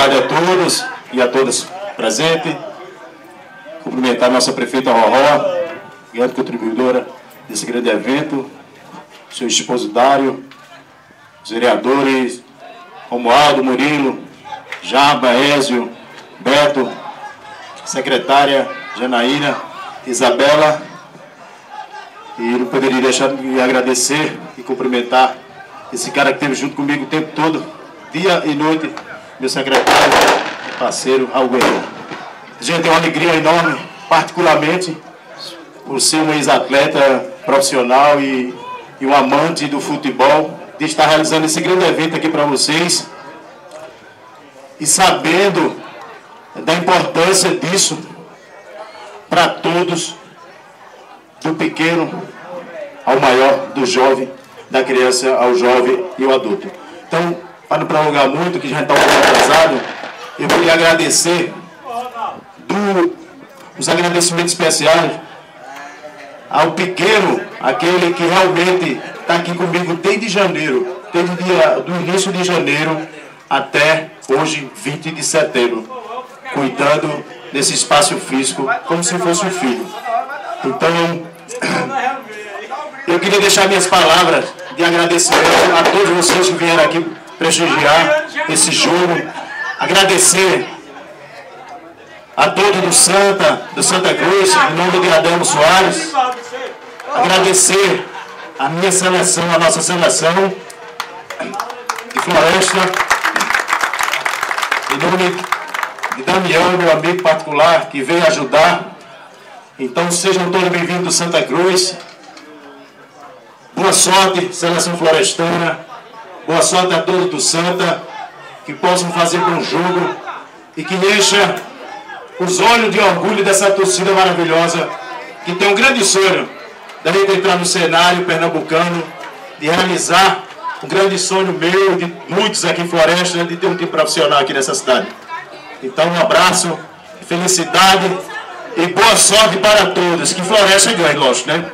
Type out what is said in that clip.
tarde a todos e a todas presentes. Cumprimentar a nossa prefeita Roró, grande contribuidora desse grande evento, seu esposo Dário, os vereadores Romualdo, Murilo, Jaba, Ézio, Beto, secretária Janaína, Isabela. E não poderia deixar de agradecer e cumprimentar esse cara que esteve junto comigo o tempo todo, dia e noite, meu secretário, parceiro, Raul Guerreiro. Gente, é uma alegria enorme, particularmente por ser um ex-atleta profissional e, e um amante do futebol, de estar realizando esse grande evento aqui para vocês e sabendo da importância disso para todos, do pequeno ao maior, do jovem, da criança ao jovem e ao adulto. Então, prolongar muito, que já está um pouco atrasado, eu queria agradecer do, os agradecimentos especiais ao pequeno, aquele que realmente está aqui comigo desde janeiro, desde dia do início de janeiro até hoje, 20 de setembro, cuidando desse espaço físico como se fosse um filho. Então, eu queria deixar minhas palavras de agradecimento a todos vocês que vieram aqui prestigiar esse jogo. Agradecer a todos do Santa, do Santa Cruz, em nome de Adamo Soares. Agradecer a minha seleção, a nossa seleção de Floresta. Em nome de Damião, meu amigo particular, que veio ajudar. Então sejam todos bem-vindos Santa Cruz. Boa sorte, seleção florestana. Boa sorte a todos do Santa, que possam fazer bom jogo e que encha os olhos de orgulho dessa torcida maravilhosa, que tem um grande sonho da gente entrar no cenário pernambucano, de realizar um grande sonho meu, de muitos aqui em Floresta, de ter um time profissional aqui nessa cidade. Então, um abraço, felicidade e boa sorte para todos. Que Floresta ganhe, lógico, né?